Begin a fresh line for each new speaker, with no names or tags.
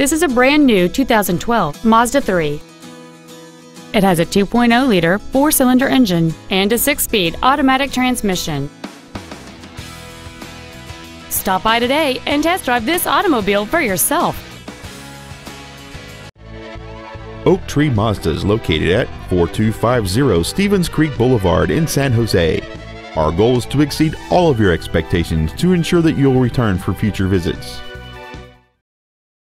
This is a brand new 2012 Mazda 3. It has a 2.0-liter four-cylinder engine and a six-speed automatic transmission. Stop by today and test drive this automobile for yourself.
Oak Tree Mazda is located at 4250 Stevens Creek Boulevard in San Jose. Our goal is to exceed all of your expectations to ensure that you'll return for future visits.